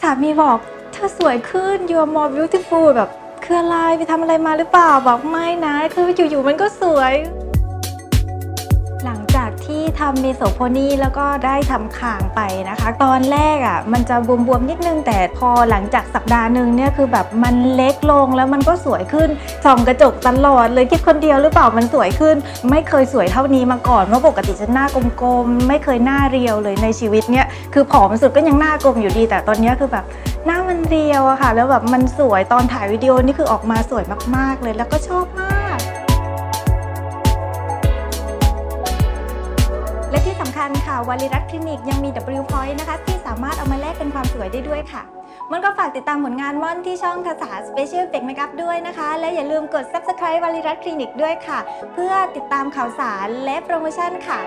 สามีบอกเธอสวยขึ้น you are more beautiful แบบคืออะไรไปทำอะไรมาหรือเปล่าบอกไม่นะ คืออยู่ๆมันก็สวย ทำเมโสโพนีแล้วก็ได้ทำคางไปนะคะ ตอนแรกอะ่ะมันจะบวมๆนิดนึง แต่พอหลังจากสัปดาห์หนึ่งเนี่ยคือแบบมันเล็กลงแล้วมันก็สวยขึ้นส่องกระจกตลอดเลยคิดคนเดียวหรือเปล่ามันสวยขึ้น ไม่เคยสวยเท่านี้มาก่อนเพราะปกติฉันหน้ากลมๆไม่เคยหน้าเรียวเลยในชีวิตเนี่ยคือผอมสุดก็ยังหน้ากลมอยู่ดี แต่ตอนนี้คือแบบหน้ามันเรียวอะค่ะ แล้วแบบมันสวยตอนถ่ายวิดีโอนี่คือออกมาสวยมากๆเลยแล้วก็ชอบมาก และที่สำคัญค่ะวาริรัตคลินิกยังมี W Point นะคะ ที่สามารถเอามาแลกเป็นความสวยได้ด้วยค่ะมันก็ฝากติดตามผลงานม่อนที่ช่องคาษา Special Effect Makeup ด้วยนะคะ และอย่าลืมกด Subscribe วาริรัตคลินิกด้วยค่ะ เพื่อติดตามข่าวสารและโปรโมชั่นค่ะ